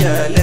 hayal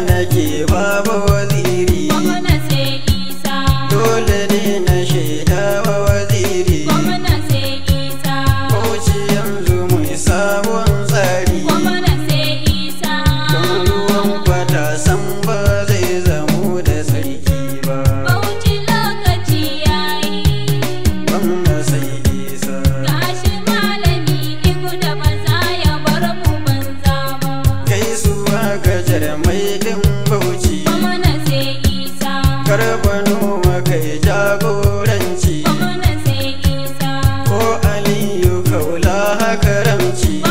na ji 翅。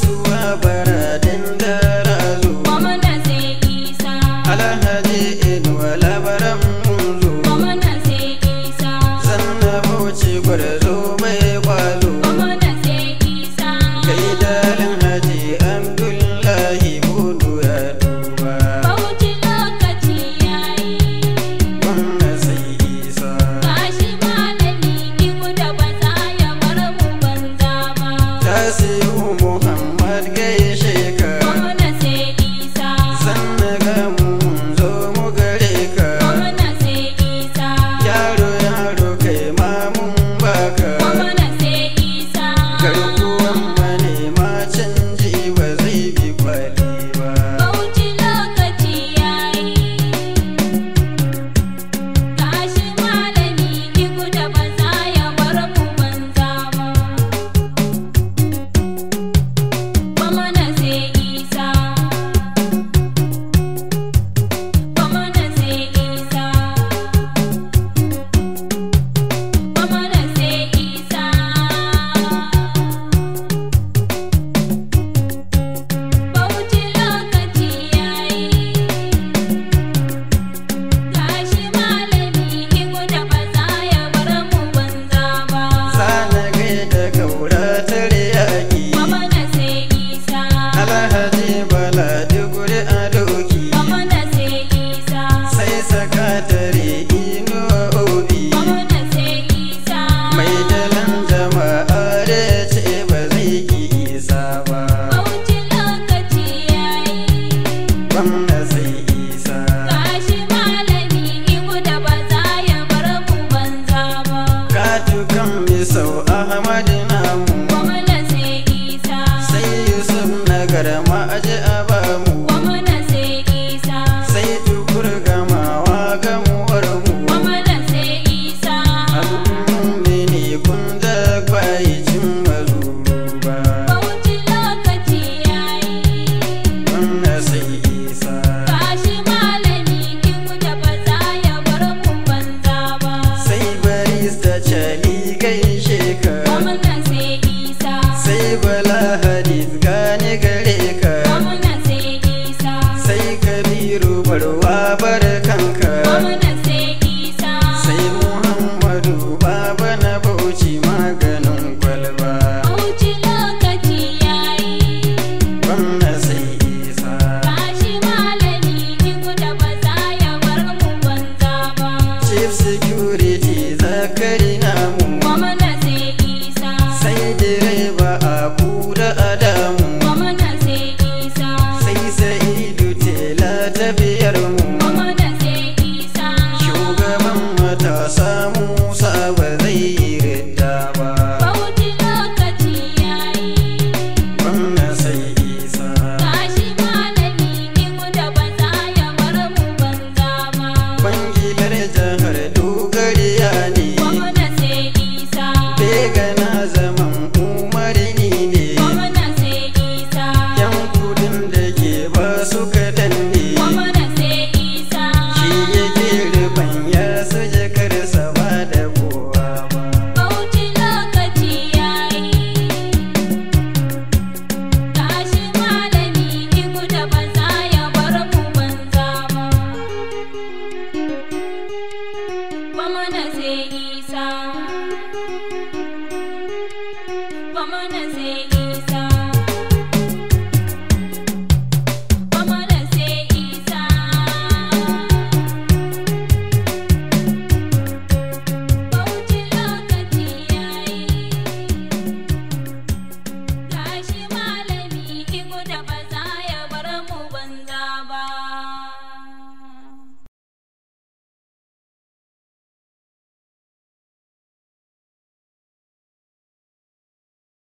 Gaisuwa baradin